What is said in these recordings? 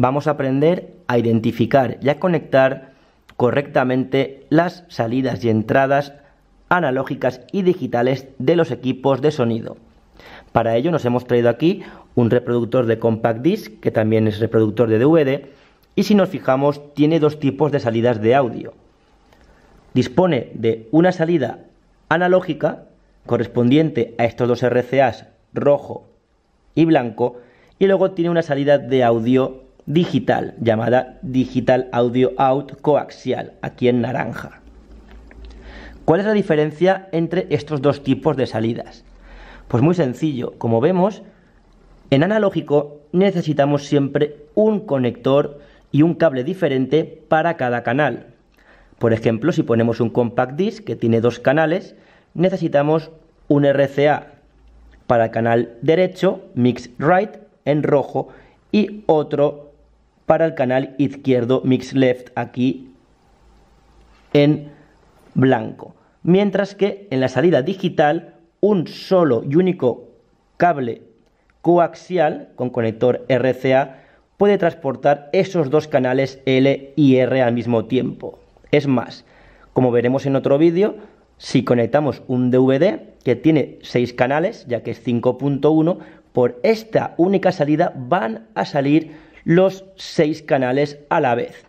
vamos a aprender a identificar y a conectar correctamente las salidas y entradas analógicas y digitales de los equipos de sonido. Para ello nos hemos traído aquí un reproductor de compact disc que también es reproductor de DVD y si nos fijamos tiene dos tipos de salidas de audio. Dispone de una salida analógica correspondiente a estos dos RCAs rojo y blanco y luego tiene una salida de audio digital llamada Digital Audio Out coaxial aquí en naranja. ¿Cuál es la diferencia entre estos dos tipos de salidas? Pues muy sencillo, como vemos, en analógico necesitamos siempre un conector y un cable diferente para cada canal. Por ejemplo, si ponemos un compact disc que tiene dos canales, necesitamos un RCA para el canal derecho, mix right, en rojo, y otro para el canal izquierdo, mix left, aquí en blanco. Mientras que en la salida digital, un solo y único cable coaxial con conector RCA puede transportar esos dos canales L y R al mismo tiempo. Es más, como veremos en otro vídeo, si conectamos un DVD que tiene 6 canales, ya que es 5.1, por esta única salida van a salir los 6 canales a la vez.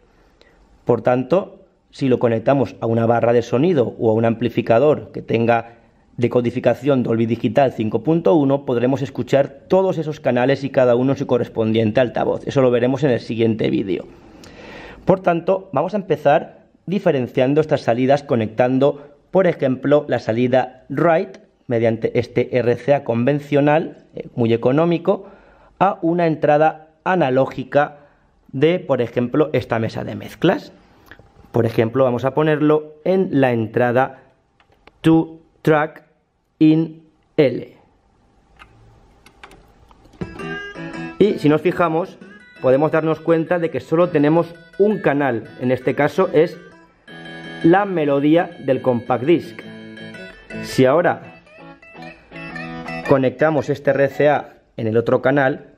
Por tanto, si lo conectamos a una barra de sonido o a un amplificador que tenga decodificación Dolby Digital 5.1 podremos escuchar todos esos canales y cada uno su correspondiente altavoz. Eso lo veremos en el siguiente vídeo. Por tanto, vamos a empezar diferenciando estas salidas conectando, por ejemplo, la salida right mediante este RCA convencional, eh, muy económico, a una entrada analógica de, por ejemplo, esta mesa de mezclas. Por ejemplo, vamos a ponerlo en la entrada to track in L. Y si nos fijamos, podemos darnos cuenta de que solo tenemos un canal, en este caso es la melodía del compact disc. Si ahora conectamos este RCA en el otro canal,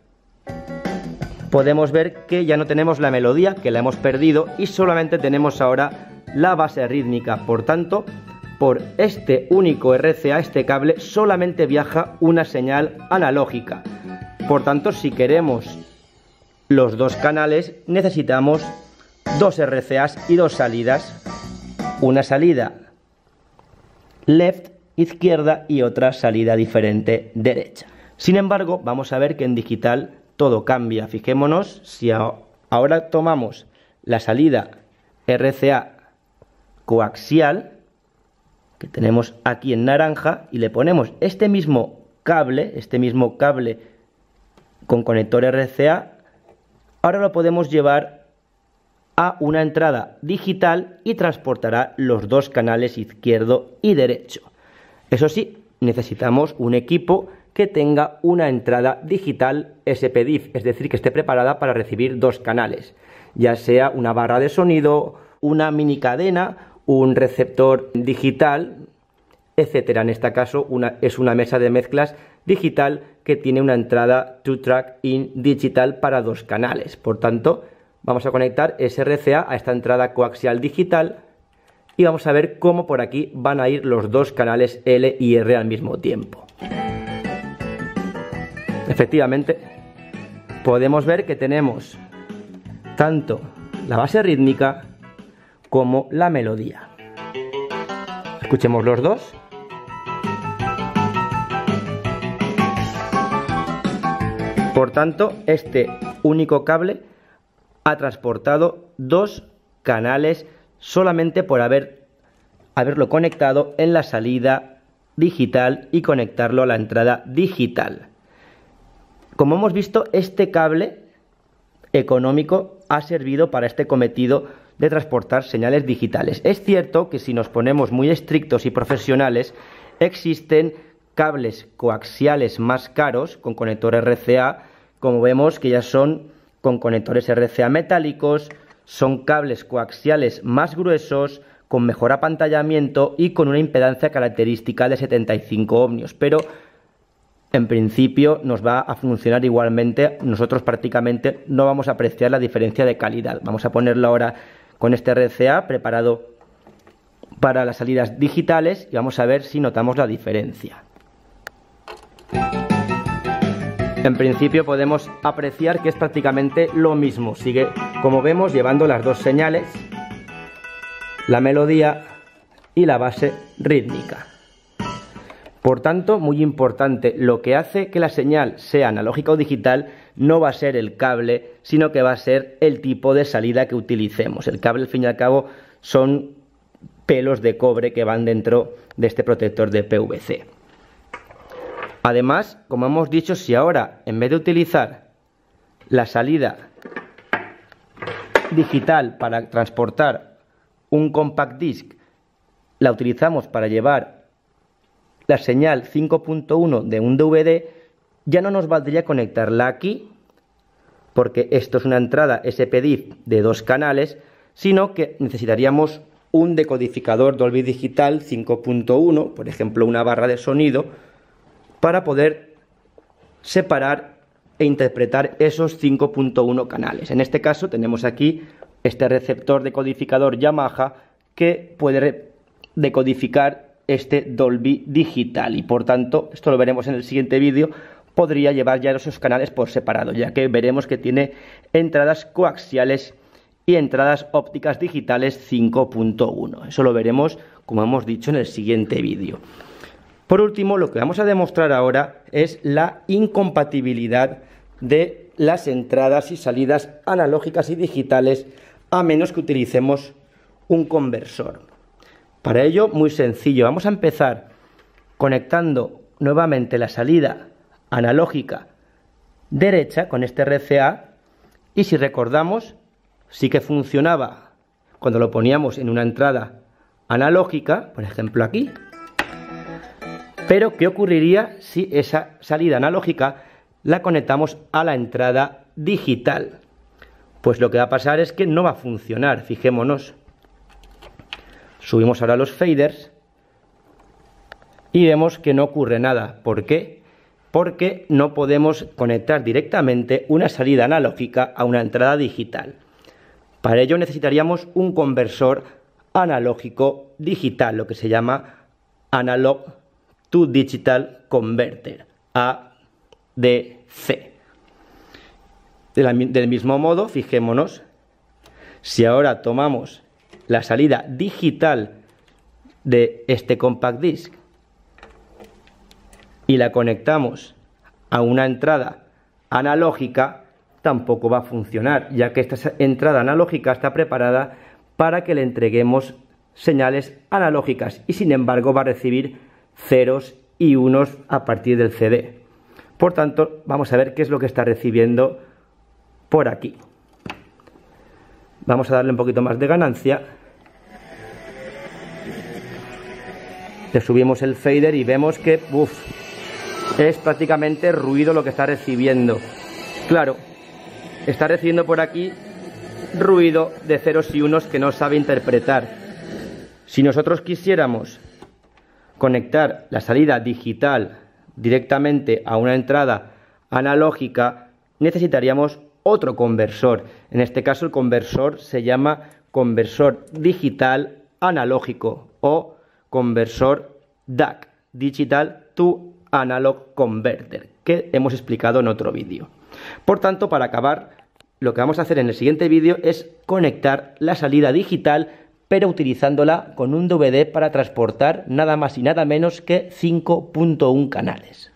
podemos ver que ya no tenemos la melodía, que la hemos perdido, y solamente tenemos ahora la base rítmica. Por tanto, por este único RCA, este cable, solamente viaja una señal analógica. Por tanto, si queremos los dos canales, necesitamos dos RCAs y dos salidas. Una salida left, izquierda y otra salida diferente derecha. Sin embargo, vamos a ver que en digital todo cambia. Fijémonos, si ahora tomamos la salida RCA coaxial, que tenemos aquí en naranja y le ponemos este mismo cable, este mismo cable con conector RCA, ahora lo podemos llevar a una entrada digital y transportará los dos canales izquierdo y derecho. Eso sí, necesitamos un equipo que tenga una entrada digital SPDIF, es decir, que esté preparada para recibir dos canales, ya sea una barra de sonido, una mini cadena un receptor digital, etcétera. En este caso una, es una mesa de mezclas digital que tiene una entrada to track in digital para dos canales. Por tanto, vamos a conectar SRCA a esta entrada coaxial digital y vamos a ver cómo por aquí van a ir los dos canales L y R al mismo tiempo. Efectivamente, podemos ver que tenemos tanto la base rítmica como la melodía. Escuchemos los dos. Por tanto, este único cable ha transportado dos canales solamente por haber, haberlo conectado en la salida digital y conectarlo a la entrada digital. Como hemos visto, este cable económico ha servido para este cometido de transportar señales digitales. Es cierto que si nos ponemos muy estrictos y profesionales, existen cables coaxiales más caros con conector RCA, como vemos que ya son con conectores RCA metálicos, son cables coaxiales más gruesos, con mejor apantallamiento y con una impedancia característica de 75 ohmios. Pero en principio nos va a funcionar igualmente. Nosotros prácticamente no vamos a apreciar la diferencia de calidad. Vamos a ponerlo ahora con este RCA preparado para las salidas digitales y vamos a ver si notamos la diferencia. En principio podemos apreciar que es prácticamente lo mismo. Sigue, como vemos, llevando las dos señales, la melodía y la base rítmica. Por tanto, muy importante, lo que hace que la señal sea analógica o digital no va a ser el cable, sino que va a ser el tipo de salida que utilicemos. El cable, al fin y al cabo, son pelos de cobre que van dentro de este protector de PVC. Además, como hemos dicho, si ahora en vez de utilizar la salida digital para transportar un compact disc, la utilizamos para llevar la señal 5.1 de un DVD, ya no nos valdría conectarla aquí, porque esto es una entrada SPDIF de dos canales, sino que necesitaríamos un decodificador Dolby Digital 5.1, por ejemplo una barra de sonido, para poder separar e interpretar esos 5.1 canales. En este caso tenemos aquí este receptor decodificador Yamaha que puede decodificar este Dolby digital y por tanto, esto lo veremos en el siguiente vídeo, podría llevar ya esos canales por separado, ya que veremos que tiene entradas coaxiales y entradas ópticas digitales 5.1. Eso lo veremos, como hemos dicho, en el siguiente vídeo. Por último, lo que vamos a demostrar ahora es la incompatibilidad de las entradas y salidas analógicas y digitales a menos que utilicemos un conversor. Para ello, muy sencillo, vamos a empezar conectando nuevamente la salida analógica derecha con este RCA y si recordamos, sí que funcionaba cuando lo poníamos en una entrada analógica, por ejemplo aquí, pero, ¿qué ocurriría si esa salida analógica la conectamos a la entrada digital? Pues lo que va a pasar es que no va a funcionar, fijémonos. Subimos ahora los faders y vemos que no ocurre nada. ¿Por qué? Porque no podemos conectar directamente una salida analógica a una entrada digital. Para ello necesitaríamos un conversor analógico digital, lo que se llama analog to Digital Converter, ADC. Del mismo modo, fijémonos, si ahora tomamos la salida digital de este compact disc y la conectamos a una entrada analógica, tampoco va a funcionar, ya que esta entrada analógica está preparada para que le entreguemos señales analógicas y sin embargo va a recibir ceros y unos a partir del CD. Por tanto, vamos a ver qué es lo que está recibiendo por aquí. Vamos a darle un poquito más de ganancia. Le subimos el fader y vemos que es prácticamente ruido lo que está recibiendo. Claro, está recibiendo por aquí ruido de ceros y unos que no sabe interpretar. Si nosotros quisiéramos conectar la salida digital directamente a una entrada analógica, necesitaríamos otro conversor. En este caso el conversor se llama conversor digital analógico o conversor DAC, Digital to Analog Converter, que hemos explicado en otro vídeo. Por tanto, para acabar, lo que vamos a hacer en el siguiente vídeo es conectar la salida digital pero utilizándola con un DVD para transportar nada más y nada menos que 5.1 canales.